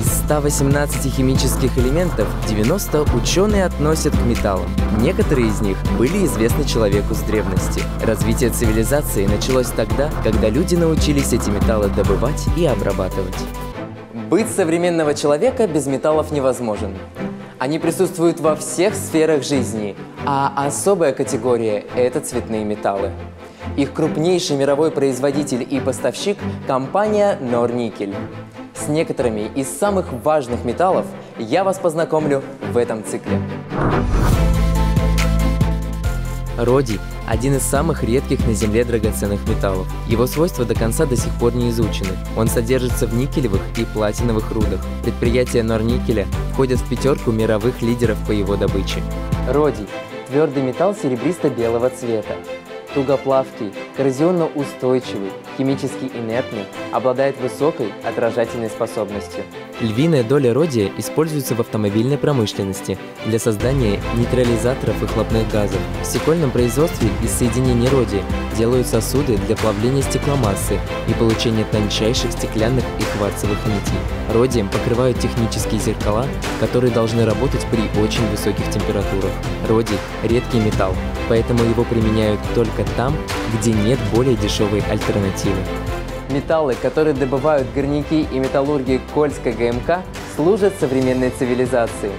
Из 118 химических элементов 90 ученые относят к металлам. Некоторые из них были известны человеку с древности. Развитие цивилизации началось тогда, когда люди научились эти металлы добывать и обрабатывать. Быть современного человека без металлов невозможен. Они присутствуют во всех сферах жизни, а особая категория – это цветные металлы. Их крупнейший мировой производитель и поставщик – компания Норникель. Некоторыми из самых важных металлов я вас познакомлю в этом цикле. Родий – один из самых редких на Земле драгоценных металлов. Его свойства до конца до сих пор не изучены. Он содержится в никелевых и платиновых рудах. Предприятия Норникеля входят в пятерку мировых лидеров по его добыче. Родий – твердый металл серебристо-белого цвета тугоплавкий, коррозионно-устойчивый, химически инертный, обладает высокой отражательной способностью. Львиная доля родия используется в автомобильной промышленности для создания нейтрализаторов выхлопных газов. В стекольном производстве из соединений родия делают сосуды для плавления стекломассы и получения тончайших стеклянных и кварцевых нитей. Родием покрывают технические зеркала, которые должны работать при очень высоких температурах. Родий – редкий металл, поэтому его применяют только там, где нет более дешевой альтернативы. Металлы, которые добывают горняки и металлурги Кольской ГМК, служат современной цивилизации.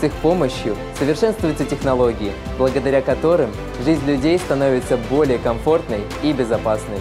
С их помощью совершенствуются технологии, благодаря которым жизнь людей становится более комфортной и безопасной.